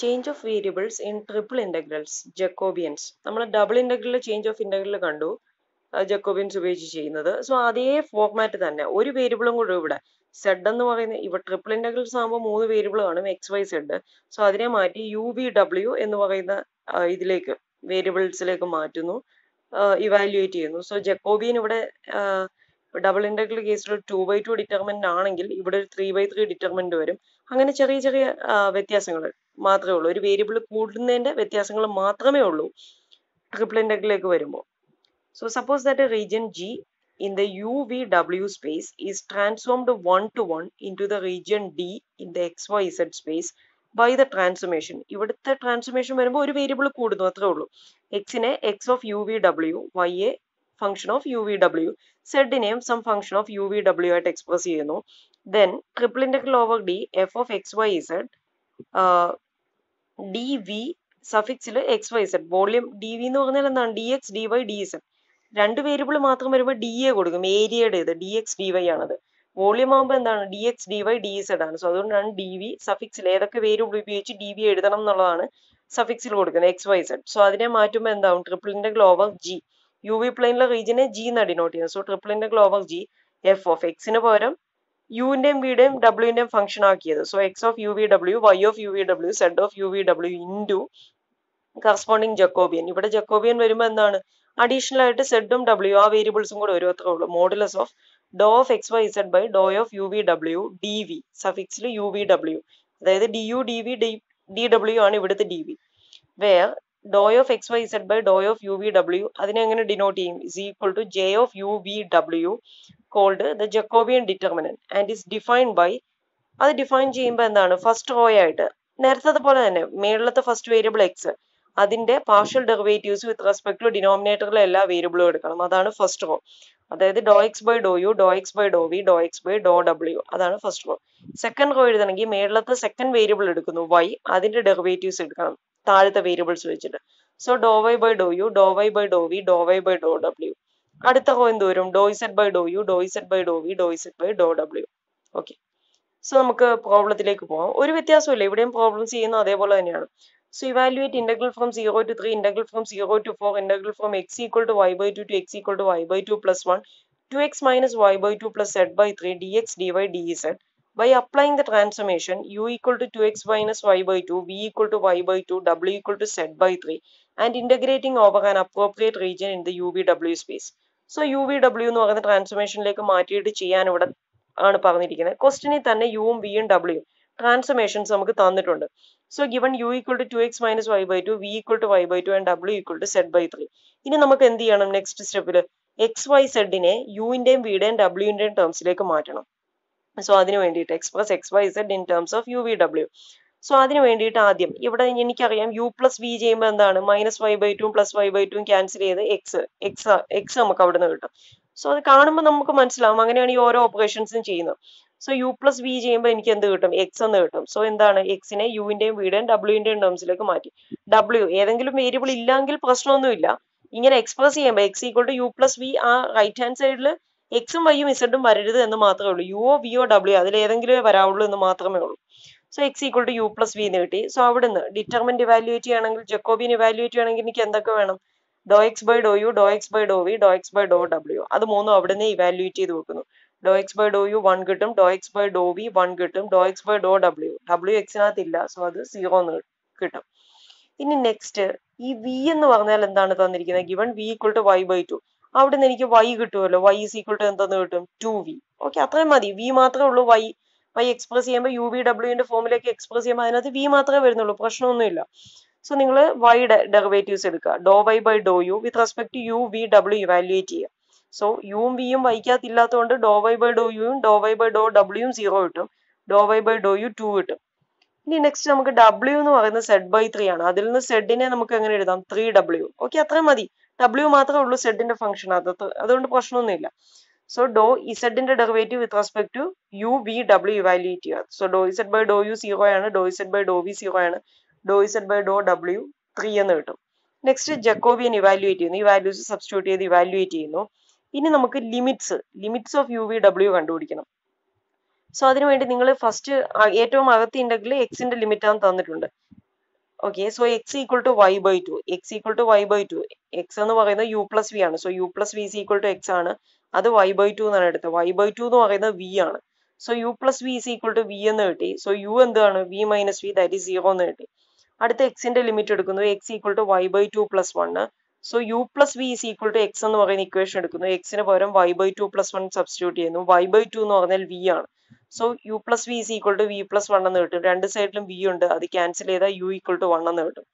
Change of variables in triple integrals Jacobians നമ്മൾ double integral change of integral കണ്ടു. Jacobians ഉപയോഗിച്ച് ചെയ്യുന്നത്. So അതേ ഫോർമാറ്റ് തന്നെ. ഒരു വേരിയബിളും കൂടെ ഇവിടെ. സെഡ് എന്ന് പറയുന്ന ഇവ ട്രിപ്പിൾ ഇന്റഗ്രൽസ് ആകുമ്പോൾ മൂന്ന് വേരിയബിൾ കാണും എക്സ് വൈ സെഡ് സോ അതിനെ മാറ്റി യു വി ഡബ്ല്യു എന്ന് പറയുന്ന ഇതിലേക്ക് വേരിയബിൾസിലേക്ക് മാറ്റുന്നു. ഇവാലുവേറ്റ് ചെയ്യുന്നു. സോ ജക്കോബിയൻ ഇവിടെ ഡബിൾ ഇന്റഗ്രൽ കേസിൽ ടു ബൈ ടു ഡിറ്റർമിനന്റ് ആണെങ്കിൽ ഇവിടെ ഒരു ത്രീ ബൈ ത്രീ ഡിറ്റർമിനന്റ് വരും. അങ്ങനെ ചെറിയ ചെറിയ വ്യത്യാസങ്ങൾ മാത്രമേ ഉള്ളൂ. ഒരു വേരിയബിൾ കൂടുന്നതിന്റെ വ്യത്യാസങ്ങൾ മാത്രമേ ഉള്ളൂ ട്രിപ്പിൾ ഇന്റഗ്രലിലേക്ക് വരുമ്പോൾ. So suppose that a region G in the UVW space is transformed one to one into the region D in the XYZ space by the transformation. ഇവിടുത്തെ ട്രാൻസ്ഫോർമേഷൻ വരുമ്പോൾ ഒരു വേരിയബിൾ കൂടുന്നു അത്രേ ഉള്ളൂ. എക്സിനെ X of U V W Y function of U V W സെഡിനെയും some function of U V W ആയിട്ട് express ചെയ്യുന്നു. Then triple integral over D F of X Y Z D V സഫിക്സിൽ X Y Z volume D V എന്ന് പറഞ്ഞാൽ എന്താണ്? D X D Y D Z രണ്ട് variable മാത്രം വരുമ്പോൾ D A കൊടുക്കും. ഏരിയയുടെ ഇത് ഡി എക്സ് ഡി വൈ ആണത്. വോളിയം ആകുമ്പോൾ എന്താണ്? D X D Y D Z ആണ്. സോ അതുകൊണ്ടാണ് ഡി വി സഫിക്സിൽ ഏതൊക്കെ വേരിയബിൾ ഉപയോഗിച്ച് ഡി വി എഴുതണം എന്നുള്ളതാണ് സഫിക്സിൽ കൊടുക്കുന്നത് എക്സ് വൈ സെഡ് സോ അതിനെ മാറ്റുമ്പോൾ എന്താവും? Triple integral over G U V പ്ലെയിനിലെ റീജിയനെ ജി എന്ന് ഡിനോട്ട് ചെയ്യുന്നത് so triple global G F of എക്സിന് പകരം യുവിന്റെയും വിയുടെയും ഡബ്ല്യുവിന്റെയും ഫംഗ്ഷൻ ആക്കിയത്. So X of U V W Y of U V W Z of U V W into corresponding Jacobian ഇവിടെ ജക്കോബിയൻ വരുമ്പോൾ എന്താണ്? അഡീഷണൽ ആയിട്ട് സെഡും ഡബ്ല്യു ആ വേരിയബിൾസും കൂടെ ഒരു അത്രേ ഉള്ളൂ. Modulus of do of X Y Z by do of U V W D V സഫിക്സിൽ U V W അതായത് D U D V D D W ആണ് ഇവിടുത്തെ D V where do of X Y Z by do of U V W അതിനെ എങ്ങനെ denote ചെയ്യും? Is equal to J of U V W called the Jacobian determinant and is defined by അത് define ചെയ്യുമ്പോൾ എന്താണ്? First row ആയിട്ട്. നേരത്തെ പോലെ തന്നെ മേളിലത്തെ ഫസ്റ്റ് വേരിയബിൾ എക്സ് അതിന്റെ partial derivatives with respect to ഡിനോമിനേറ്ററിലെ എല്ലാ വേരിയബിളും എടുക്കണം. അതാണ് ഫസ്റ്റ് റോ അതായത് do X by do U do X by do V do X by do W അതാണ് ഫസ്റ്റ് റോ സെക്കൻഡ് റോ എഴുതണമെങ്കിൽ മേളത്തെ സെക്കൻഡ് വേരിയബിൾ എടുക്കുന്നു വൈ അതിന്റെ ഡെറിവേറ്റീവ്സ് എടുക്കണം താഴത്തെ വേരിയബിൾസ് വെച്ചിട്ട്. So do Y by do U do Y by do V do Y by do W അടുത്ത row എന്ത് വരും? Do Z by do U do Z by do V do Z by do W okay so നമുക്ക് പ്രോബ്ലത്തിലേക്ക് പോകാം ഒരു വ്യത്യാസമില്ല ഇവിടെയും problems ചെയ്യുന്ന അതേപോലെ തന്നെയാണ്. So evaluate integral from 0 to 3, integral from 0 to 4, integral from x equal to y by 2 to x equal to y by 2 plus 1, 2x minus y by 2 plus z by 3 dx dy dz. By applying the transformation u equal to 2x minus y by 2, v equal to y by 2, w equal to z by 3 and integrating over an appropriate region in the UVW space. So UVW എന്ന് പറയുന്ന ട്രാൻസ്ഫോർമേഷനിലേക്ക് മാറ്റിയിട്ട് ചെയ്യാൻ ഇവിടെ ആണ് പറഞ്ഞിരിക്കുന്നത് ക്വസ്റ്റിനിൽ തന്നെ യുവും w. Transformations നമുക്ക് തന്നിട്ടുണ്ട്. So given U equal to two X minus Y by two V equal to Y by two and W equal to Z by three ഇനി നമുക്ക് എന്ത് ചെയ്യണം? നെക്സ്റ്റ് സ്റ്റെപ്പിൽ എക്സ് വൈ സെഡിനെ യുവിന്റെയും വിയുടെയും ഡബ്ല്യുവിന്റെയും ടേംസിലേക്ക് മാറ്റണം. സോ അതിന് വേണ്ടിയിട്ട് express X Y Z in terms of U V W so അതിന് വേണ്ടിയിട്ട് ആദ്യം ഇവിടെ എനിക്കറിയാം യു പ്ലസ് വി ചെയ്യുമ്പോൾ എന്താണ്? Minus Y by two plus Y by two cancel ചെയ്ത് എക്സ് എക്സ് എക്സ് നമുക്ക് അവിടെ നിന്ന് കിട്ടും. സോ അത് കാണുമ്പോൾ നമുക്ക് മനസ്സിലാവും. അങ്ങനെയാണ് ഈ ഓരോ ഓപ്പറേഷൻസും ചെയ്യുന്നത്. സോ യു പ്ലസ് വി ചെയ്യുമ്പോൾ എനിക്ക് എന്ത് കിട്ടും? എക്സ് എന്ന് കിട്ടും. സോ എന്താണ്? എക്സിനെ യുവിന്റെയും വിയുടെയും ഡബ്ല്യുവിന്റെയും ടേംസിലേക്ക് മാറ്റി. ഡബ്ല്യു ഏതെങ്കിലും വേരിയബിൾ ഇല്ലെങ്കിൽ പ്രശ്നമൊന്നുമില്ല. ഇങ്ങനെ എക്സ്പ്രസ് ചെയ്യുമ്പോൾ X equal to U plus V ആ റൈറ്റ് ഹാൻഡ് സൈഡിൽ എക്സും വൈയും ഇസഡും വരരുത് എന്ന് മാത്രമേ ഉള്ളൂ. യുഒ വിഒ ഡബ്ല്യു ഏതെങ്കിലും വരാവുള്ളൂ എന്ന് മാത്രമേ ഉള്ളൂ. So x equal to u plus v എന്ന് കിട്ടി. സോ അവിടുന്ന് ഡിറ്റർമെന്റ് ഇവാലുവേറ്റ് ചെയ്യണമെങ്കിൽ ജക്കോബിൻ ഇവാലുവേറ്റ് ചെയ്യണമെങ്കിൽ എനിക്ക് എന്തൊക്കെ വേണം? Doe X by doe U doe X by doe V doe X by doe W അത് മൂന്നും അവിടുന്ന് ഇവാലുവേറ്റ് ചെയ്ത് വെക്കുന്നു doe X by doe U one കിട്ടും doe X by doe V one കിട്ടും doe X by doe W W എക്സിനകത്ത് ഇല്ല so അത് zero എന്ന് കിട്ടും. ഇനി നെക്സ്റ്റ് ഈ വി എന്ന് പറഞ്ഞാൽ എന്താണ് തന്നിരിക്കുന്നത്? Given v equal to y by two അവിടെ നിന്ന് എനിക്ക് വൈ കിട്ടുമല്ലോ? വൈ ഈസ് ഈക്വൽ ടു എന്തെന്ന് കിട്ടും? ടു വി ഓക്കെ അത്രയും മതി. വി മാത്രമേ ഉള്ളൂ വൈ വൈ എക്സ്പ്രസ് ചെയ്യുമ്പോൾ യു വി ഡബ്ല്യുവിന്റെ ഫോമിലേക്ക് എക്സ്പ്രസ് ചെയ്യുമ്പോൾ അതിനകത്ത് വി മാത്രമേ വരുന്നുള്ളൂ പ്രശ്നമൊന്നുമില്ല. സോ നിങ്ങൾ വൈ ഡെറിവേറ്റീവ്സ് എടുക്കുക. ഡോ Y by Dr u with respect to u v W evaluate ചെയ്യുക. സോ യുവും വിയും വൈക്കകത്തില്ലാത്തതുകൊണ്ട് ഡോ വൈ ബൈ ഡോ യുവും ഡോ വൈ ബൈ ഡോ ഡബ്ല്യൂയും സീറോ കിട്ടും. ഡോ Y by Dr U two കിട്ടും. ഇനി നെക്സ്റ്റ് നമുക്ക് ഡബ്ല്യു എന്ന് പറയുന്നത് സെഡ് ബൈ ത്രീ ആണ്. അതിൽ നിന്ന് സെഡിനെ നമുക്ക് എങ്ങനെ എഴുതാം? ത്രീ ഡബ്ല്യു ഓക്കെ അത്രയും മതി. ഡബ്ല്യു മാത്രമേ ഉള്ളൂ സെഡിന്റെ ഫംഗ്ഷൻ അത് അതുകൊണ്ട് പ്രശ്നമൊന്നുമില്ല. So Dr ഇസെഡിന്റെ derivative with respect to u v W evaluate ചെയ്യുക. So Dr Z by Dr U zero ആണ്. ഡോ Z by Dr V zero ആണ്. ഡോ ഇസെഡ് ബൈ ഡോ ഡബ്ല്യു ത്രീ എന്ന് കിട്ടും. നെക്സ്റ്റ് ജക്കോബിയൻ ഇവാലുവേറ്റ് ചെയ്യുന്നു. ഈ വാല്യൂസ് സബ്സ്റ്റിറ്റ്യൂട്ട് ചെയ്ത് ഇവാലുവേറ്റ് ചെയ്യുന്നു. ഇനി നമുക്ക് limits limits of u v W കണ്ടുപിടിക്കണം. സോ അതിനുവേണ്ടി നിങ്ങൾ ഫസ്റ്റ് ഏറ്റവും അകത്ത് ഉണ്ടെങ്കിൽ എക്സിന്റെ ലിമിറ്റ് ആണ് തന്നിട്ടുണ്ട്. Okay so x equal to y by two x equal to y by two x എന്ന് പറയുന്നത് യു പ്ലസ് വി ആണ്. So u plus v is equal to x ആണ്. അത് വൈ ബൈ ടു എന്നാണ് എടുത്തത്. വൈ ബൈ ടു എന്ന് പറയുന്നത് V ആണ്. So u plus v is equal to v എന്ന് കിട്ടി. സോ യു എന്താണ്? V minus v that is zero എന്ന് കിട്ടി. അടുത്ത എക്സിന്റെ ലിമിറ്റ് എടുക്കുന്നു. X equal to y by two plus one so u plus v is equal to x എന്ന് പറയുന്ന ഇക്വേഷൻ എടുക്കുന്നു. എക്സിന് പകരം y by two plus one substitute ചെയ്യുന്നു. വൈ ബൈ ടു എന്ന് പറഞ്ഞാൽ വി ആണ്. So u plus v is equal to v plus one എന്ന് കിട്ടും. രണ്ട് സൈഡിലും വി ഉണ്ട്. അത് ക്യാൻസൽ ചെയ്താൽ യു ഈക്വൽ ടു വൺ എന്ന് കിട്ടും.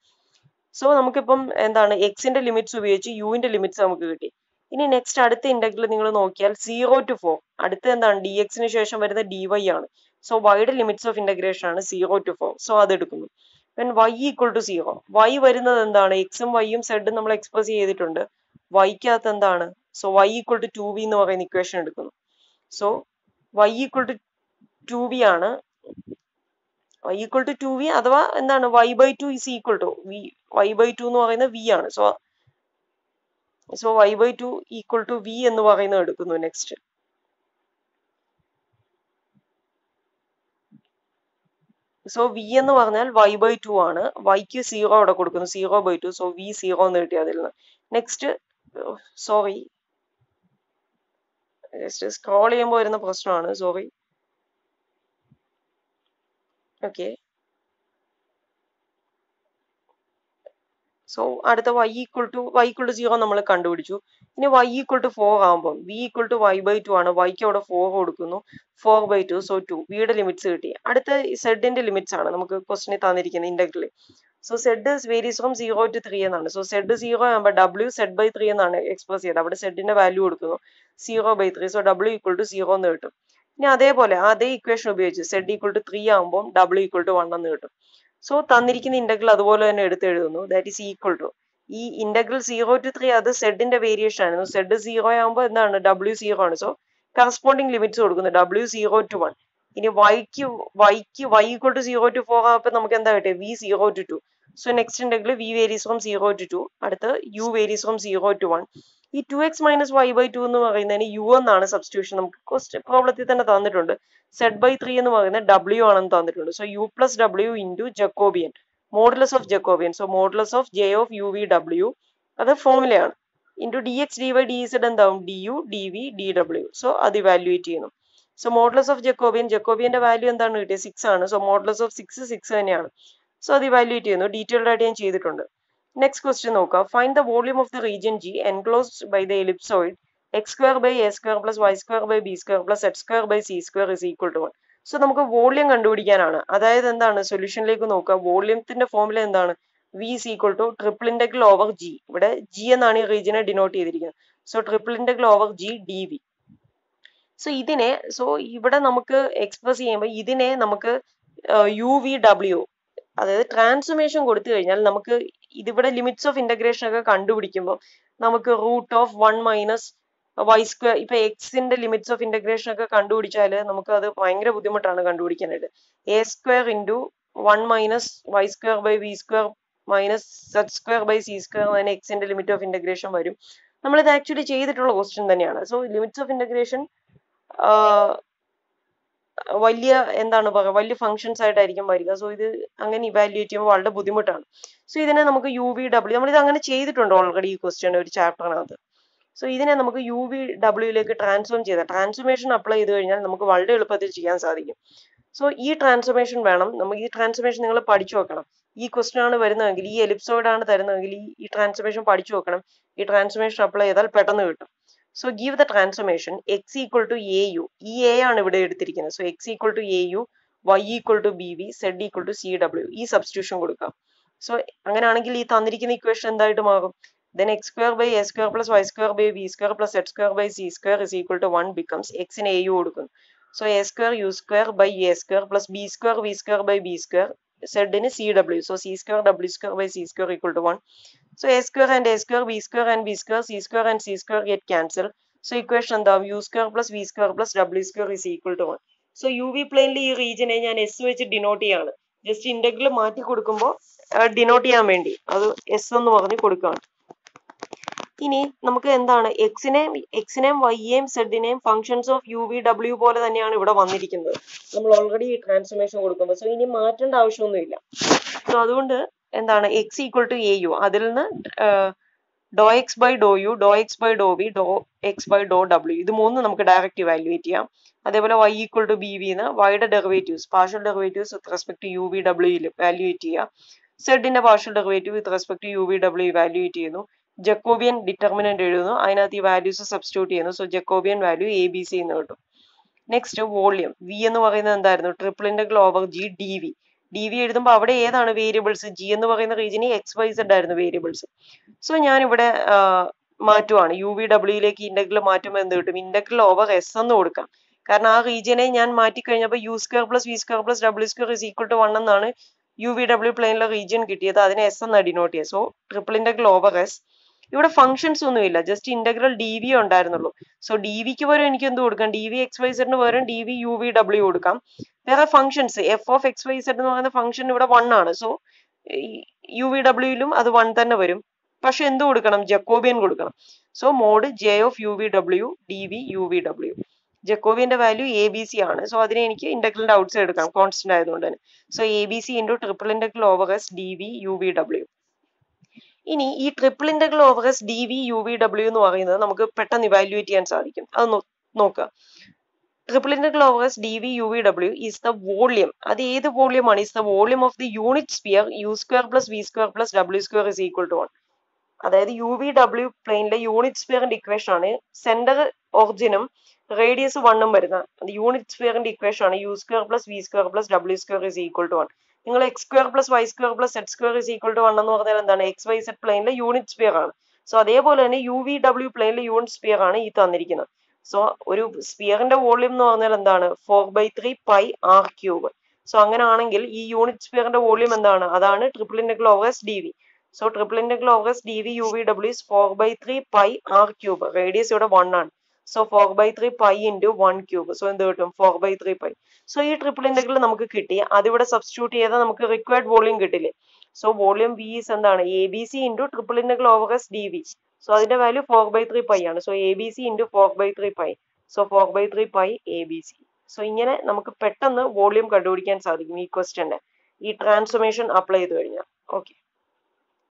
സോ നമുക്കിപ്പം എന്താണ്? എക്സിന്റെ ലിമിറ്റ്സ് ഉപയോഗിച്ച് യുവിന്റെ ലിമിറ്റ്സ് നമുക്ക് കിട്ടി. ഇനി നെക്സ്റ്റ് അടുത്ത ഇന്റഗ്രൽ നിങ്ങൾ നോക്കിയാൽ സീറോ ടു ഫോർ അടുത്ത എന്താണ്? ഡി എക്സിന് ശേഷം വരുന്ന ഡി വൈ ആണ് സോ വൈയുടെ ലിമിറ്റ്സ് ഓഫ് ഇന്റഗ്രേഷൻ ആണ് സീറോ ടു ഫോർ സോ അത് എടുക്കുന്നു. Then y equal to zero y വരുന്നത് എന്താണ്? എക്സും വൈയും സെഡും നമ്മൾ എക്സ്പ്രസ് ചെയ്തിട്ടുണ്ട്. വൈക്കകത്ത് എന്താണ്? So y equal to two b എന്ന് പറയുന്ന ഇക്വേഷൻ എടുക്കുന്നു. So y equal to two b ആണ്. Y equal to two v അഥവാ എന്താണ്? Y by two is equal to v y by two എന്ന് പറയുന്നത് വി ആണ്. So so y by two equal to v എന്ന് പറയുന്നത് എടുക്കുന്നു നെക്സ്റ്റ് സോ വി എന്ന് പറഞ്ഞാൽ വൈ ബൈ ടു ആണ്. വൈക്ക് സീറോ അവിടെ കൊടുക്കുന്നു. Zero by two so v zero എന്ന് കിട്ടി അതിൽ നിന്ന് നെക്സ്റ്റ് സോറി ജസ്റ്റ് സ്ക്രോൾ ചെയ്യുമ്പോൾ വരുന്ന പ്രശ്നമാണ്. സോറി ഓക്കെ സോ അടുത്ത y equal to y to zero നമ്മൾ കണ്ടുപിടിച്ചു. ഇനി വൈ ഈക്വൽ ടു ഫോർ ആകുമ്പോൾ v equal to y by two ആണ്. വൈക്ക് അവിടെ ഫോർ കൊടുക്കുന്നു. Four by two so two വിയുടെ ലിമിറ്റ്സ് കിട്ടി. അടുത്ത സെഡിന്റെ ലിമിറ്റ്സ് ആണ് നമുക്ക് ക്വസ്റ്റിനെ തന്നിരിക്കുന്നത് integral so z varies from zero to three എന്നാണ്. സോ സെഡ് സീറോ ആകുമ്പോൾ ഡബ്ല്യു സെഡ് ബൈ ത്രീ എന്നാണ് എക്സ്പ്രസ് ചെയ്തത്. അവിടെ സെഡിന്റെ വാല്യൂ കൊടുക്കുന്നു. സീറോ ബൈ ത്രീ സോ ഡബ്ല്യു ഈക്വൽ ടു സീറോ എന്ന് കിട്ടും. ഇനി അതേപോലെ അതേ ഇക്വേഷൻ ഉപയോഗിച്ച് സെഡ് ഈക്വൽ ടു ത്രീ ആകുമ്പോൾ ഡബ്ല്യു ഈക്വൽ ടു വൺ എന്ന് കിട്ടും. സോ തന്നിരിക്കുന്ന ഇന്റഗ്രൽ അതുപോലെ തന്നെ എടുത്ത് എഴുതുന്നു. ദാറ്റ് ഈസ് ഈക്വൽ ടു ഈ ഇന്റഗ്രൽ സീറോ ടു ത്രീ അത് സെഡിന്റെ വേരിയേഷൻ ആണ്. സെഡ് സീറോ ആകുമ്പോൾ എന്താണ്? ഡബ്ല്യു സീറോ ആണ്. സോ കറസ്പോണ്ടിങ് ലിമിറ്റ്സ് കൊടുക്കുന്നു. ഡബ്ല്യു സീറോ ടു വൺ ഇനി വൈക്ക് വൈക്ക് y equal to zero to four ആകുമ്പോൾ നമുക്ക് എന്താ കിട്ടിയത് v zero to two so next integral v varies from zero to two അടുത്ത് u varies from zero to one ഈ two x minus y by two എന്ന് പറയുന്നതിന് U എന്നാണ് substitution നമുക്ക് ക്വസ്റ്റ് പ്രോബ്ലത്തിൽ തന്നെ തന്നിട്ടുണ്ട്. സെഡ് ബൈ ത്രീ എന്ന് പറയുന്നത് ഡബ്ല്യു ആണെന്ന് തന്നിട്ടുണ്ട്. So U plus W into Jacobian modulus of Jacobian so modulus of J of U V W അത് ഫോർമുലയാണ് into D X D Y D Z എന്താവും? D U D V D W so അത് evaluate ചെയ്യണം. So modulus of Jacobian ജക്കോബിയന്റെ value എന്താണ് കിട്ടിയത് six ആണ്. So modulus of six six തന്നെയാണ്. So അത് ഇവാലുവേറ്റ് ചെയ്യുന്നു. ഡീറ്റെയിൽഡ് ആയിട്ട് ഞാൻ ചെയ്തിട്ടുണ്ട്. നെക്സ്റ്റ് ക്വസ്റ്റ്യൻ നോക്കാം find the volume of the region G enclosed by the ellipsoid x square by a square plus y square by b square plus x square by c square is equal to one so നമുക്ക് volume കണ്ടുപിടിക്കാനാണ്. അതായത് എന്താണ്? സൊല്യൂഷനിലേക്ക് നോക്കുക. വോളിയത്തിന്റെ formula എന്താണ്? V is equal to triple integral over G ഇവിടെ G എന്നാണ് ഈ റീജിയനെ ഡിനോട്ട് ചെയ്തിരിക്കുന്നത്. So triple integral over G d v so ഇതിനെ സോ ഇവിടെ നമുക്ക് എക്സ്പ്രസ് ചെയ്യുമ്പോൾ ഇതിനെ നമുക്ക് യു വി ഡബ്ല്യു അതായത് ട്രാൻസ്ഫോർമേഷൻ കൊടുത്തു കഴിഞ്ഞാൽ നമുക്ക് ഇതിവിടെ ലിമിറ്റ്സ് ഓഫ് ഇന്റഗ്രേഷൻ ഒക്കെ കണ്ടുപിടിക്കുമ്പോൾ നമുക്ക് root of one minus y square ഇപ്പൊ എക്സിന്റെ ലിമിറ്റ്സ് ഓഫ് ഇന്റഗ്രേഷൻ ഒക്കെ കണ്ടുപിടിച്ചാൽ നമുക്ക് അത് ഭയങ്കര ബുദ്ധിമുട്ടാണ് കണ്ടുപിടിക്കാനായിട്ട്. A square into one minus y square by v square minus z square by c square തന്നെ എക്സിന്റെ ലിമിറ്റ് ഓഫ് ഇന്റഗ്രേഷൻ വരും. നമ്മൾ ഇത് ആക്ച്വലി ചെയ്തിട്ടുള്ള ക്വസ്റ്റ്യൻ തന്നെയാണ്. സോ ലിമിറ്റ്സ് ഓഫ് ഇന്റഗ്രേഷൻ വലിയ എന്താണ് പറയുക വലിയ ഫങ്ഷൻസ് ആയിട്ടായിരിക്കും വരിക. സോ ഇത് അങ്ങനെ ഇവാലുവേറ്റ് ചെയ്യുമ്പോൾ വളരെ ബുദ്ധിമുട്ടാണ്. സോ ഇതിനെ നമുക്ക് യു വി ഡബ്ല്യു ഇത് അങ്ങനെ ചെയ്തിട്ടുണ്ട് ഓൾറെഡി ഈ ക്വസ്റ്റ്യൻ ഒരു ചാപ്റ്ററിനകത്ത് സോ ഇതിനെ നമുക്ക് യു വി ഡബ്ല്യൂയിലേക്ക് ട്രാൻസ്ഫോം ചെയ്താൽ ട്രാൻസ്ഫോർമേഷൻ അപ്ലൈ ചെയ്ത് കഴിഞ്ഞാൽ നമുക്ക് വളരെ എളുപ്പത്തിൽ ചെയ്യാൻ സാധിക്കും. സോ ഈ ട്രാൻസ്ഫോർമേഷൻ വേണം. നമുക്ക് ഈ ട്രാൻസ്ഫോർമേഷൻ നിങ്ങൾ പഠിച്ചു വെക്കണം. ഈ ക്വസ്റ്റൻ ആണ് വരുന്നതെങ്കിൽ ഈ എലിപ്സോയിഡ് ആണ് തരുന്നതെങ്കിൽ ഈ ഈ ട്രാൻസ്ഫോർമേഷൻ പഠിച്ചു വെക്കണം. ഈ ട്രാൻസ്ഫോർമേഷൻ അപ്ലൈ ചെയ്താൽ പെട്ടെന്ന് കിട്ടും. So give the transformation x equal to a u ഈ എ ആണ് ഇവിടെ എടുത്തിരിക്കുന്നത്. So x equal to a u y equal to b v z equal to c W ഈ സബ്സ്റ്റിറ്റ്യൂഷൻ കൊടുക്കാം. സോ അങ്ങനെയാണെങ്കിൽ ഈ തന്നിരിക്കുന്ന ഇക്വേഷൻ എന്തായിട്ട് മാറും then x square by a square plus y square by b square plus z square by c square is equal to 1 becomes x in a u so a square u square by a square plus b square v square by b square z in c w so c square w square by c square equal to 1 so a square and a square b square and b square c square and c square get cancelled so equation the u square plus v square plus w square is equal to 1 so u v പ്ലെയിനിൽ region e ഞാൻ s വെച്ച് denote ചെയ്യാണ് just integral മാറ്റി കൊടുക്കുമ്പോൾ denote ചെയ്യാൻ വേണ്ടി അത് s എന്ന് പറഞ്ഞ് കൊടുക്കുകയാണ് ഇനി നമുക്ക് എന്താണ്? എക്സിനെയും എക്സിനെയും വൈയെയും സെഡിനെയും functions of U V W പോലെ തന്നെയാണ് ഇവിടെ വന്നിരിക്കുന്നത്. നമ്മൾ ഓൾറെഡി ട്രാൻസ്ഫോർമേഷൻ കൊടുക്കുമ്പോൾ സോ ഇനി മാറ്റേണ്ട ആവശ്യമൊന്നുമില്ല. സോ അതുകൊണ്ട് എന്താണ്? X equal to A U അതിൽ നിന്ന് ഡോ X by Dr U Dr X by Dr V Dr X by Dr W ഇത് മൂന്ന് നമുക്ക് ഡയറക്റ്റ് ഇവാലുവേറ്റ് ചെയ്യാം. അതേപോലെ വൈ ഈക്വൽ ടു ബി വിന്ന് വൈയുടെ derivatives partial derivatives with respect to u v W evaluate ചെയ്യുക സെഡിന്റെ partial derivative with respect to u v W evaluate ചെയ്യുന്നു. Jacobian determinant എഴുതുന്നു. അതിനകത്ത് ഈ വാല്യൂസ് സബ്സ്റ്റിറ്റ്യൂട്ട് ചെയ്യുന്നു. So Jacobian value A B C എന്ന് കിട്ടും. നെക്സ്റ്റ് വോളിയം വി എന്ന് പറയുന്നത് എന്തായിരുന്നു? Triple integral over G D V D V എഴുതുമ്പോൾ അവിടെ ഏതാണ് വേരിയബിൾസ് ജി എന്ന് പറയുന്ന റീജിയൻ എക്സ് വൈ സെഡ് ആയിരുന്നു വേരിയബിൾസ് സോ ഞാനിവിടെ മാറ്റുവാണ്. യു വി ഡബ്ല്യൂയിലേക്ക് ഇന്റഗ്രൽ മാറ്റുമ്പോൾ എന്ത് കിട്ടും? ഇന്റഗ്രൽ ഓവർ എസ് എന്ന് കൊടുക്കാം. കാരണം ആ റീജിയനെ ഞാൻ മാറ്റി കഴിഞ്ഞപ്പോൾ u square plus v square plus W square is equal to one എന്നാണ് യു വി ഡബ്ല്യു പ്ലെയിനിലെ റീജിയൻ കിട്ടിയത്. അതിനെ എസ് എന്ന് ഡിനോട്ട് ചെയ്യുക so triple integral over S ഇവിടെ ഫംഗ്ഷൻസ് ഒന്നുമില്ല ജസ്റ്റ് ഇന്റഗ്രൽ ഡി വി ഉണ്ടായിരുന്നുള്ളൂ. സോ ഡി വിക്ക് പകരം എനിക്ക് എന്ത് കൊടുക്കാം? ഡി വി എക്സ് വൈ സെഡിന് പകരം D V U V W കൊടുക്കാം. വേറെ functions f of x y z എന്ന് പറയുന്ന ഫംഗ്ഷൻ ഇവിടെ വൺ ആണ്. സോ യു വി ഡബ്ല്യൂയിലും അത് വൺ തന്നെ വരും. പക്ഷെ എന്ത് കൊടുക്കണം? ജക്കോബിയൻ കൊടുക്കണം. So mod J of U V W D V U V W ജക്കോബിയന്റെ value A B C ആണ്. സോ അതിനെ എനിക്ക് ഇന്റഗ്രലിന്റെ ഔട്ട് സൈഡ് എടുക്കാം. കോൺസ്റ്റന്റ് ആയതുകൊണ്ട് തന്നെ. So A B C into triple integral over S D V U V W ഇനി ഈ triple integral over S D V U V W എന്ന് പറയുന്നത് നമുക്ക് പെട്ടെന്ന് ഇവാലുവേറ്റ് ചെയ്യാൻ സാധിക്കും. അത് നോക്കുക. Triple integral over S d v u v W is the volume അത് ഏത് വോളിയം ആണ്? Is the volume of the unit sphere u square plus v square plus W square is equal to one അതായത് U V W പ്ലെയിനിലെ unit സ്പിയറിന്റെ equation ആണ് centre ഒറിജിനും radius വണ്ണും വരുന്ന യൂണിറ്റ് സ്പിയറിന്റെ ഇക്വേഷൻ ആണ് u square plus v square plus W square is equal to one നിങ്ങൾ x square plus y square plus z square is equal to one എന്ന് പറഞ്ഞാൽ എന്താണ്? എക്സ് വൈ സെഡ് പ്ലെയിനിലെ യൂണിറ്റ് സ്പിയർ ആണ്. So അതേപോലെ തന്നെ U V W പ്ലെയിനിലെ unit sphere ആണ് ഈ തന്നിരിക്കുന്നത്. സോ ഒരു സ്പിയറിന്റെ വോളിയം എന്ന് പറഞ്ഞാൽ എന്താണ്? Four by three pi R cube so അങ്ങനെ ആണെങ്കിൽ ഈ യൂണിറ്റ് സ്പിയറിന്റെ വോളിയം എന്താണ്? അതാണ് triple integral over S D V so triple integral over S D V U V W four by three pi R cube radius ഇവിടെ one ആണ്. So four by three pi into one cube so എന്ത് കിട്ടും? Four by three pi so ഈ triple integral നമുക്ക് കിട്ടി. അതിവിടെ substitute ചെയ്താൽ നമുക്ക് റിക്വയർഡ് വോളിയം കിട്ടില്ലേ? സോ വോളിയം വി ഇസ് എന്താണ്? A B C into triple integral over S D V so അതിന്റെ value four by three pi ആണ്. So A B C into four by three pi so four by three pi A B C so ഇങ്ങനെ നമുക്ക് പെട്ടെന്ന് volume കണ്ടുപിടിക്കാൻ സാധിക്കും ഈ ക്വസ്റ്റ്യന്റെ ഈ transformation apply ചെയ്ത് കഴിഞ്ഞാൽ. ഓക്കെ